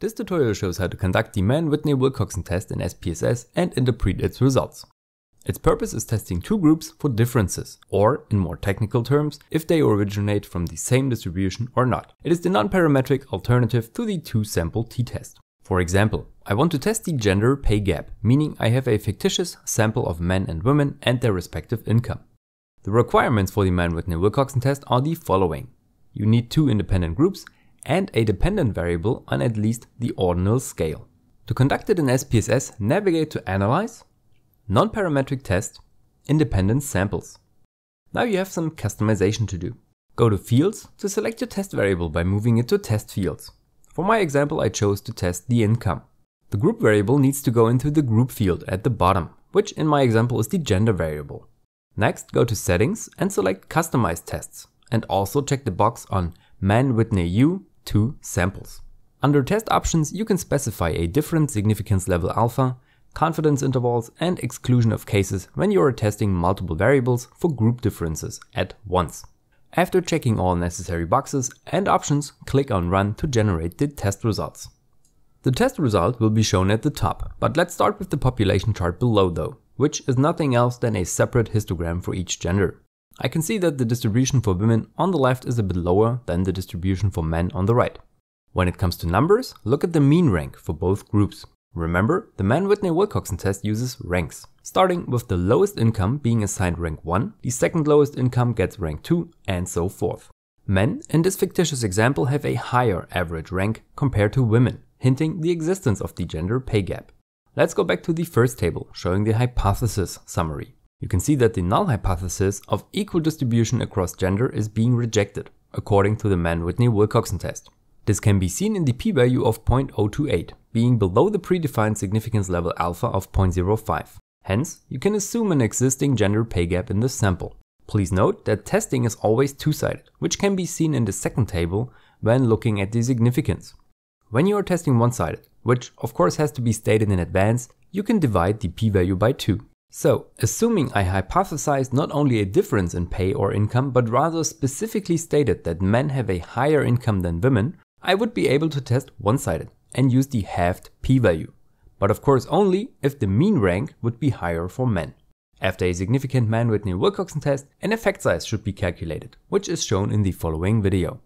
This tutorial shows how to conduct the Mann-Whitney-Wilcoxon test in SPSS and interpret its results. Its purpose is testing two groups for differences, or in more technical terms, if they originate from the same distribution or not. It is the non-parametric alternative to the two-sample t-test. For example, I want to test the gender pay gap, meaning I have a fictitious sample of men and women and their respective income. The requirements for the Mann-Whitney-Wilcoxon test are the following. You need two independent groups and a dependent variable on at least the ordinal scale. To conduct it in SPSS, navigate to Analyze, Non-Parametric Test, Independent Samples. Now you have some customization to do. Go to Fields to select your test variable by moving it to Test Fields. For my example, I chose to test the income. The group variable needs to go into the group field at the bottom, which in my example is the gender variable. Next, go to Settings and select Customize Tests, and also check the box on Mann-Whitney-U two samples. Under test options, you can specify a different significance level alpha, confidence intervals, and exclusion of cases when you are testing multiple variables for group differences at once. After checking all necessary boxes and options, click on Run to generate the test results. The test result will be shown at the top, but let's start with the population chart below though, which is nothing else than a separate histogram for each gender. I can see that the distribution for women on the left is a bit lower than the distribution for men on the right. When it comes to numbers, look at the mean rank for both groups. Remember, the Mann-Whitney-Wilcoxon test uses ranks, starting with the lowest income being assigned rank 1, the second lowest income gets rank 2, and so forth. Men, in this fictitious example, have a higher average rank compared to women, hinting the existence of the gender pay gap. Let's go back to the first table, showing the hypothesis summary you can see that the null hypothesis of equal distribution across gender is being rejected, according to the Mann-Whitney-Wilcoxon test. This can be seen in the p-value of 0.028, being below the predefined significance level alpha of 0.05. Hence, you can assume an existing gender pay gap in the sample. Please note that testing is always two-sided, which can be seen in the second table when looking at the significance. When you are testing one-sided, which of course has to be stated in advance, you can divide the p-value by 2. So, assuming I hypothesized not only a difference in pay or income, but rather specifically stated that men have a higher income than women, I would be able to test one-sided and use the halved p-value. But of course only if the mean rank would be higher for men. After a significant Mann-Whitney-Wilcoxon test, an effect size should be calculated, which is shown in the following video.